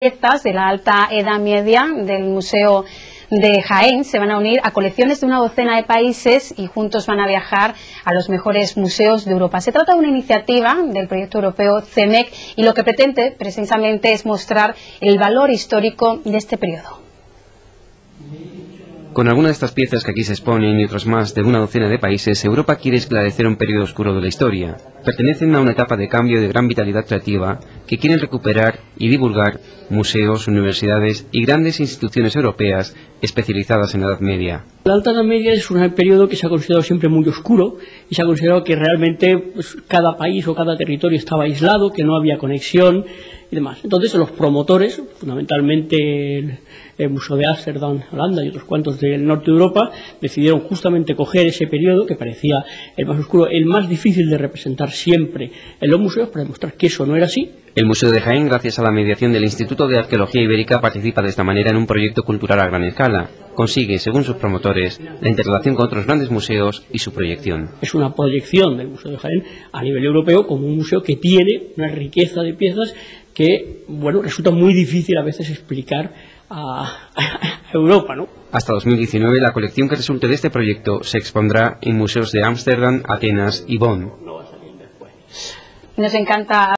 de la alta edad media del Museo de Jaén se van a unir a colecciones de una docena de países y juntos van a viajar a los mejores museos de Europa. Se trata de una iniciativa del proyecto europeo CEMEC y lo que pretende precisamente es mostrar el valor histórico de este periodo. Con algunas de estas piezas que aquí se exponen y otras más de una docena de países, Europa quiere esclarecer un periodo oscuro de la historia. Pertenecen a una etapa de cambio de gran vitalidad creativa que quieren recuperar y divulgar museos, universidades y grandes instituciones europeas especializadas en la Edad Media. La Alta Edad Media es un periodo que se ha considerado siempre muy oscuro y se ha considerado que realmente pues, cada país o cada territorio estaba aislado, que no había conexión y demás. Entonces los promotores, fundamentalmente el, Museo de Ámsterdam, Holanda y otros cuantos del norte de Europa, decidieron justamente coger ese periodo que parecía el más oscuro, el más difícil de representar siempre en los museos para demostrar que eso no era así. El Museo de Jaén, gracias a la mediación del Instituto de Arqueología Ibérica, participa de esta manera en un proyecto cultural a gran escala. Consigue, según sus promotores, la interrelación con otros grandes museos y su proyección. Es una proyección del Museo de Jaén a nivel europeo como un museo que tiene una riqueza de piezas que, bueno, resulta muy difícil a veces explicar a, Europa, ¿no? Hasta 2019 la colección que resulte de este proyecto se expondrá en museos de Ámsterdam, Atenas y Bonn. Nos encanta